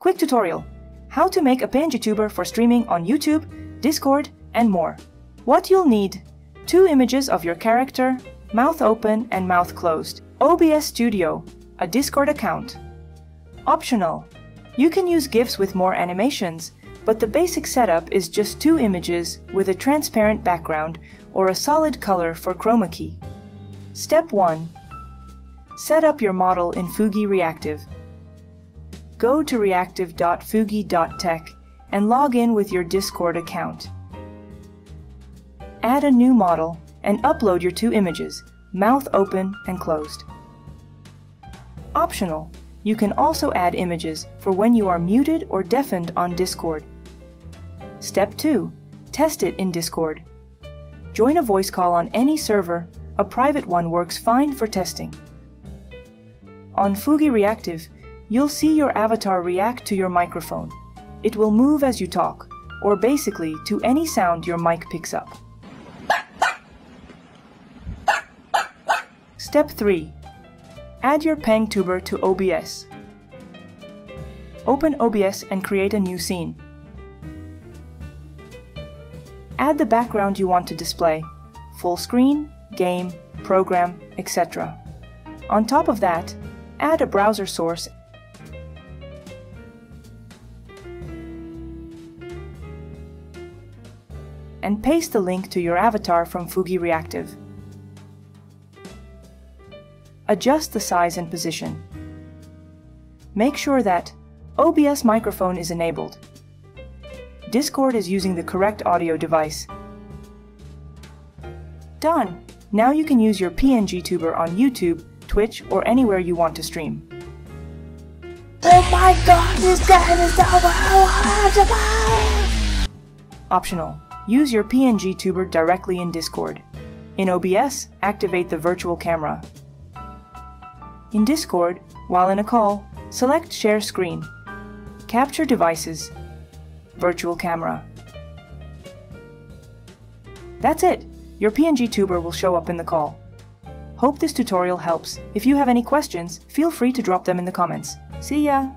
Quick tutorial. How to make a PNGTuber for streaming on YouTube, Discord, and more. What you'll need. Two images of your character, mouth open and mouth closed. OBS Studio, a Discord account. Optional. You can use GIFs with more animations, but the basic setup is just two images with a transparent background or a solid color for chroma key. Step 1. Set up your model in Fugi Reactive. Go to reactive.fugi.tech and log in with your Discord account. Add a new model and upload your two images, mouth open and closed. Optional, you can also add images for when you are muted or deafened on Discord. Step 2. Test it in Discord. Join a voice call on any server, a private one works fine for testing. On Fugi Reactive, you'll see your avatar react to your microphone. It will move as you talk, or basically to any sound your mic picks up. Step 3. Add your PNGTuber to OBS. Open OBS and create a new scene. Add the background you want to display, full screen, game, program, etc. On top of that, add a browser source and paste the link to your avatar from Fugi Reactive. Adjust the size and position. Make sure that OBS microphone is enabled. Discord is using the correct audio device. Done! Now you can use your PNG tuber on YouTube, Twitch, or anywhere you want to stream. Oh my god, this game is so Optional. Use your PNG tuber directly in Discord. In OBS, activate the virtual camera. In Discord, while in a call, select Share Screen. Capture Devices. Virtual Camera. That's it! Your PNG tuber will show up in the call. Hope this tutorial helps. If you have any questions, feel free to drop them in the comments. See ya!